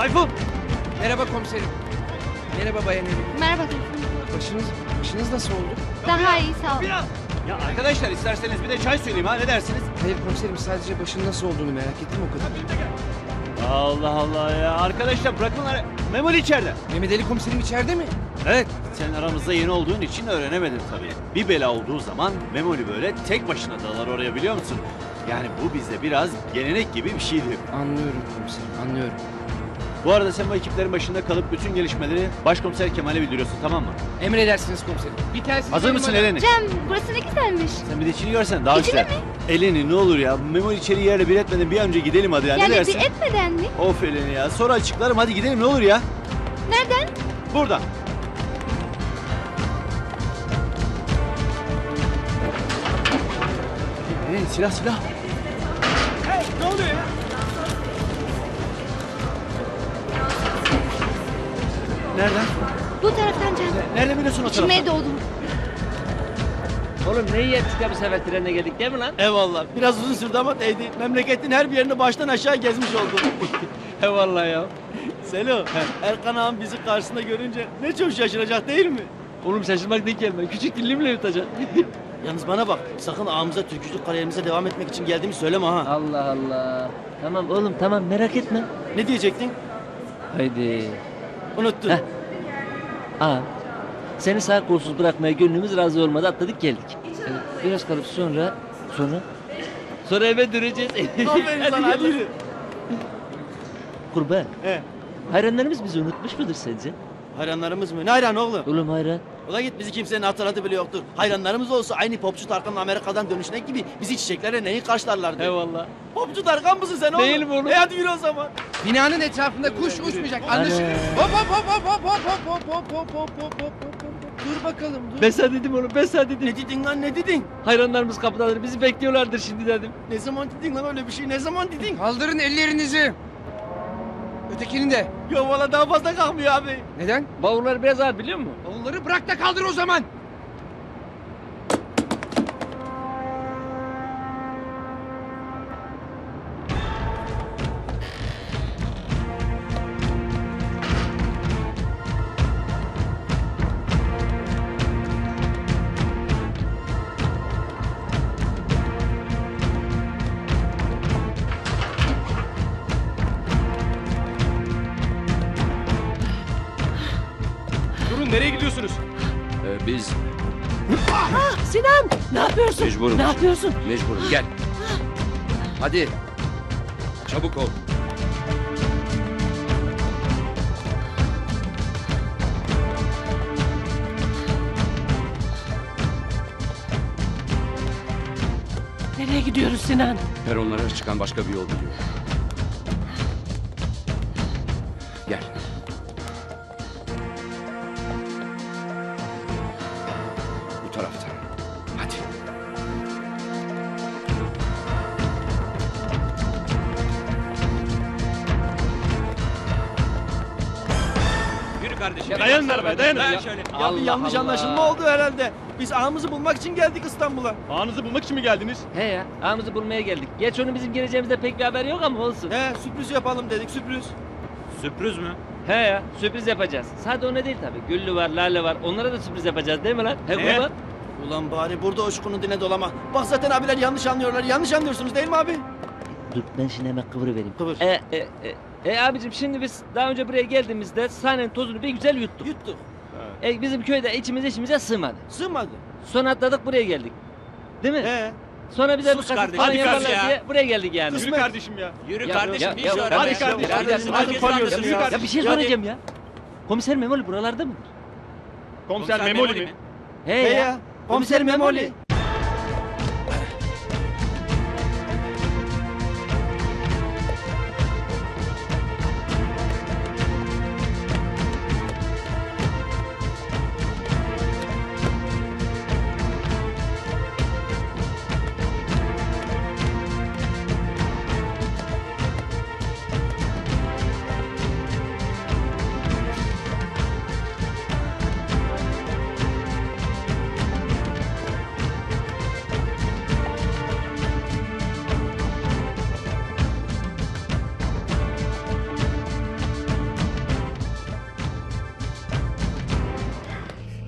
Tayfun! Merhaba komiserim. Merhaba Bayan Emin. Merhaba Tayfun. Başınız, başınız nasıl oldu? Daha iyi sağ ol. Ya arkadaşlar isterseniz bir de çay söyleyeyim ha ne dersiniz? Hayır komiserim sadece başının nasıl olduğunu merak ettim o kadar. Allah Allah ya arkadaşlar bırakın ara- Memoli içeride. Mehmet Ali komiserim içeride mi? Evet. Sen aramızda yeni olduğun için öğrenemedin tabii. Bir bela olduğu zaman Memoli böyle tek başına dalar oraya biliyor musun? Yani bu bizde biraz gelenek gibi bir şeydi. Anlıyorum komiserim anlıyorum. Bu arada sen bu ekiplerin başında kalıp bütün gelişmeleri Başkomiser Kemal'e bildiriyorsun tamam mı? Emredersiniz komiserim. Bir telsiz Hazır mısın Eleni? Cem burası ne güzelmiş. Sen bir de içini görsen daha İçini güzel. Eleni ne olur ya Memoli içeri yerle bir etmeden bir an önce gidelim hadi ya ne yani dersin? bir etmeden mi? Of Eleni ya sonra açıklarım hadi gidelim ne olur ya. Nereden? Buradan. Hey, silah silah. Hey, ne oluyor ya? Nereden? Bu taraftan Cem. Nereden biliyorsun o İçime taraftan? doğdum. Oğlum ne iyi ettik ya bu sefer trenle geldik değil mi lan? Eyvallah. Biraz uzun sürdü ama değdi. Memleketin her bir yerini baştan aşağı gezmiş oldum. Eyvallah ya. Selo, Erkan ağam bizi karşısında görünce ne çok şaşıracak değil mi? Oğlum şaşırmak değil kelime. Küçük dilimle yutacak. Yalnız bana bak, sakın ağamıza türkücülük kariyerimize devam etmek için geldiğimi söyleme ha. Allah Allah. Tamam oğlum tamam merak etme. Ne diyecektin? Haydi. Unuttun. Heh. Aa. Seni sağ kolsuz bırakmaya gönlümüz razı olmadı atladık geldik. Ee, biraz kalıp sonra sonra sonra eve döneceğiz. Aferin sana, hadi yürü. Kurban. He. Hayranlarımız bizi unutmuş mudur sence? Hayranlarımız mı? Ne hayran oğlum? Oğlum hayran. Ulan git bizi kimsenin hatırladı bile yoktur. Hayranlarımız olsa aynı popçu Tarkan'ın Amerika'dan dönüşüne gibi bizi çiçeklerle neyi karşılarlardı? Eyvallah. Popçu Tarkan mısın sen oğlum? Değilim oğlum. E hadi yürü o zaman. Binanın etrafında kuş uçmayacak anlaşıldı. Hop hop hop hop hop hop hop hop hop hop hop hop hop. Dur bakalım dur. Ben sana dedim oğlum ben sana dedim. Ne dedin lan ne dedin? Hayranlarımız kapıdadır bizi bekliyorlardır şimdi dedim. Ne zaman dedin lan öyle bir şey? Ne zaman dedin? Kaldırın ellerinizi. Ötekini de. Ya valla daha fazla kalkmıyor abi. Neden? Bavullar biraz ağır biliyor musun? Onları bırak da kaldır o zaman. Durun nereye gidiyorsunuz? Ee, biz Sinan ne yapıyorsun? Mecburum. Ne yapıyorsun? mecburum gel. Hadi. Çabuk ol. Nereye gidiyoruz Sinan? Peronlara çıkan başka bir yol biliyor. Gel. Kardeşim. Dayanın arabaya, dayanın. Ben Ya. şöyle. Ya bir yanlış anlaşılma oldu herhalde. Biz ağamızı bulmak için geldik İstanbul'a. Ağınızı bulmak için mi geldiniz? He ya ağamızı bulmaya geldik. Geç onun bizim geleceğimizde pek bir haber yok ama olsun. He sürpriz yapalım dedik sürpriz. Sürpriz mü? He ya sürpriz yapacağız. Sadece ona değil tabii. Güllü var, Lale var. Onlara da sürpriz yapacağız değil mi lan? He kurban. Ulan bari burada o şukunu dine dolama. Bak zaten abiler yanlış anlıyorlar. Yanlış anlıyorsunuz değil mi abi? Dur ben şimdi hemen kıvırı vereyim. Kıvır. E, e, e, e abicim şimdi biz daha önce buraya geldiğimizde sahnenin tozunu bir güzel yuttuk. Yuttuk. E, bizim köyde içimize içimize sığmadı. Sığmadı. Sonra atladık buraya geldik. Değil mi? He. Sonra bize Sus bir kasıt kardeşim. falan Hadi yaparlar kardeşim ya. diye buraya geldik yani. Yürü kardeşim ya. Yürü Ya, kardeşim. ya, bir ya, şey ya, Hadi kardeşim. kardeşim. Hadi ya, parlıyorsun. ya, Yürü ya, kardeşim. Ya bir şey soracağım ya. Komiser Memoli buralarda mı? Komiser Memoli mi? He, He ya. ya. Komiser Memoli.